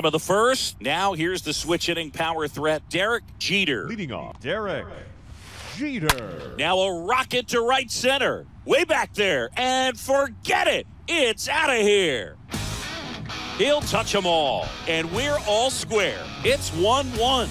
Bottom of the first. Now here's the switch hitting power threat, Derek Jeter. Leading off, Derek Jeter. Now a rocket to right center. Way back there. And forget it. It's out of here. He'll touch them all. And we're all square. It's 1 1.